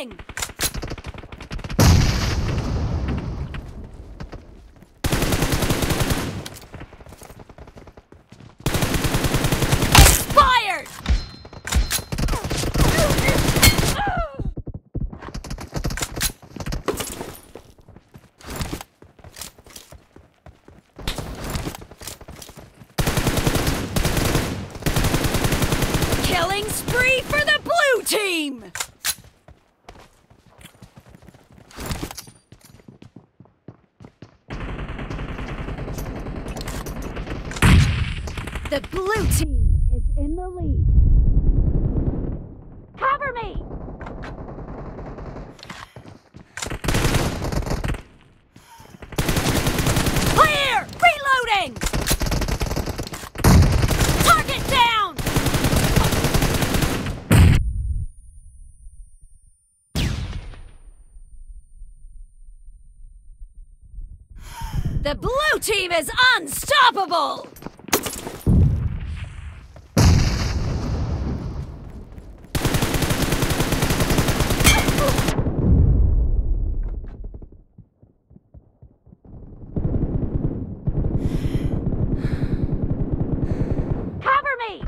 Reloading! Killing spree for the blue team! The blue team is in the lead. Cover me! Clear! Reloading! Target down! The blue team is unstoppable! Cover me!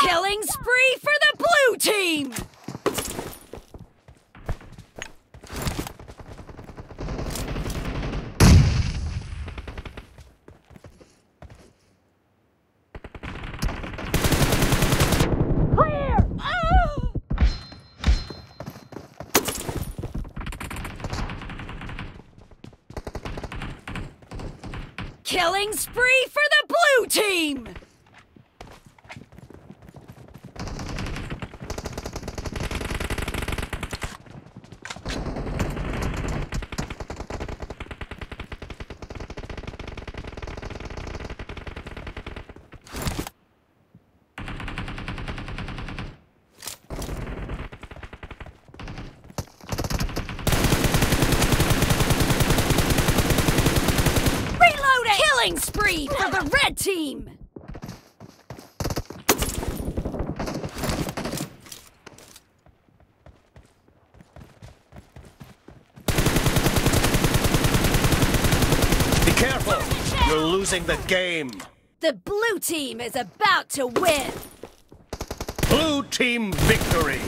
Killing spree for the blue team! Ah! Killing spree for the blue team! Reloading! Killing spree for the red team! Be careful, you're losing the game. The blue team is about to win! Blue team victory.